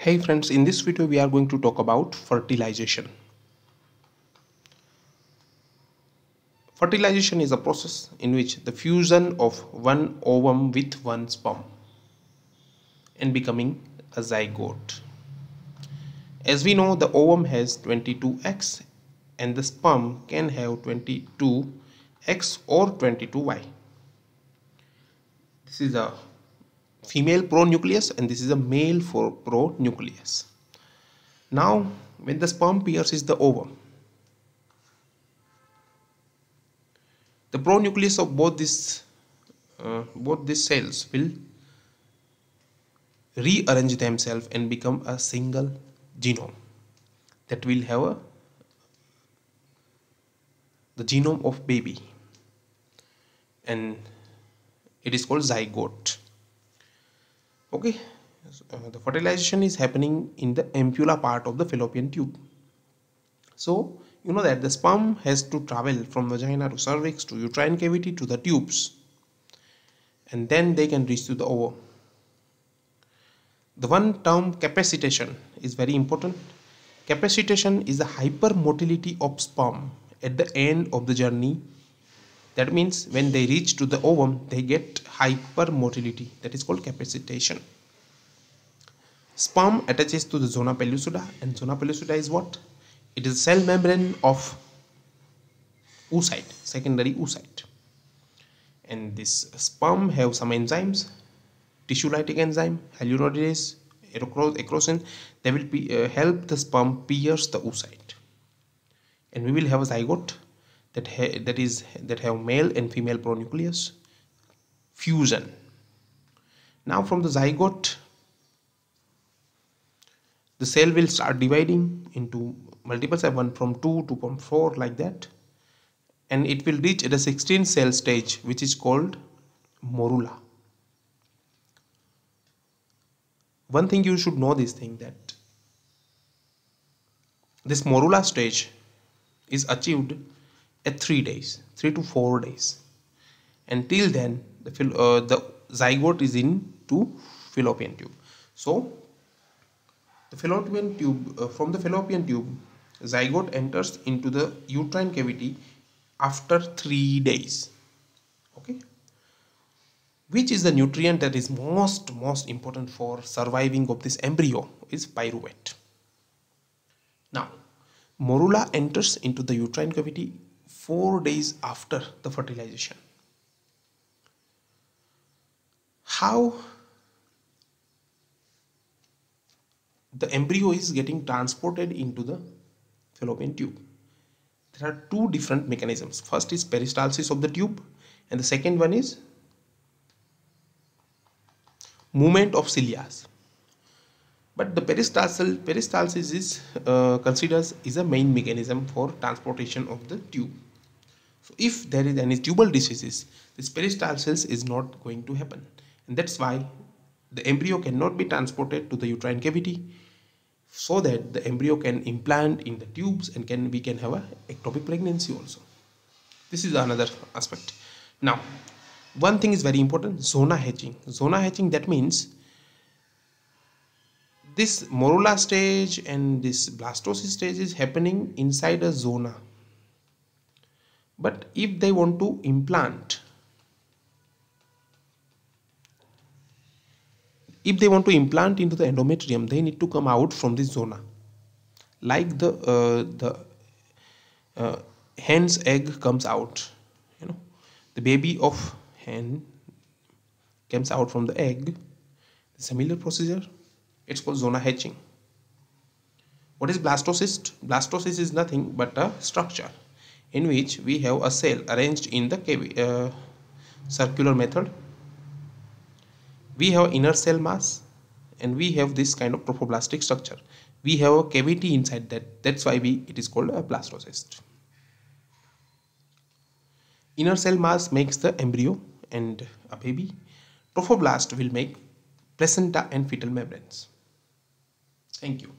Hey friends, in this video we are going to talk about fertilization. Fertilization is a process in which the fusion of one ovum with one sperm and becoming a zygote. As we know the ovum has 22x and the sperm can have 22 x or 22y. This is a female pronucleus and this is a male for pronucleus. Now when the sperm pierces the ovum, the pronucleus of both these uh, both these cells will rearrange themselves and become a single genome that will have a, the genome of baby and it is called zygote okay. Uh, the fertilization is happening in the ampulla part of the fallopian tube. So you know that the sperm has to travel from vagina to cervix to uterine cavity to the tubes. And then they can reach to the ovum. The one term capacitation is very important. Capacitation is the hypermotility of sperm at the end of the journey that means when they reach to the ovum they get hypermotility. That is called capacitation sperm attaches to the zona pellucida and zona pellucida is what? It is cell membrane of oocyte secondary oocyte. And this sperm have some enzymes tissue lytic enzyme hyaluronidase acrosin they will be, uh, help the sperm pierce the oocyte. And we will have a zygote that that is that have male and female pronucleus? Fusion. Now from the zygote the cell will start dividing into multiple cells one from 2 to from 4 like that and it will reach the a 16 cell stage which is called morula. One thing you should know this thing that this morula stage is achieved at three days, three to four days. Until then, the, uh, the zygote is in to fallopian tube. So, the fallopian tube, uh, from the fallopian tube, zygote enters into the uterine cavity after three days. Okay. Which is the nutrient that is most most important for surviving of this embryo is pyruvate. Now, morula enters into the uterine cavity four days after the fertilization. How the embryo is getting transported into the fallopian tube. There are two different mechanisms. First is peristalsis of the tube and the second one is movement of cilia. But the peristalsis, peristalsis is uh, considered is a main mechanism for transportation of the tube. So if there is any tubal diseases, this peristalsis is not going to happen. And that's why the embryo cannot be transported to the uterine cavity so that the embryo can implant in the tubes and can we can have a ectopic pregnancy also. This is another aspect. Now, one thing is very important, zona hatching. Zona hatching that means this morula stage and this blastocyst stage is happening inside a zona but if they want to implant if they want to implant into the endometrium they need to come out from this zona. Like the uh, the uh, hen's egg comes out you know. The baby of hen comes out from the egg. Similar procedure. It's called zona hatching. What is blastocyst? Blastocyst is nothing but a structure in which we have a cell arranged in the uh, circular method. We have inner cell mass and we have this kind of trophoblastic structure. We have a cavity inside that. That's why we it is called a blastocyst. Inner cell mass makes the embryo and a baby. Trophoblast will make placenta and fetal membranes. Thank you